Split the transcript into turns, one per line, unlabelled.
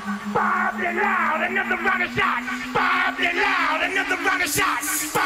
shot. Bob the loud, another round shot. shots. Bob the loud, another round of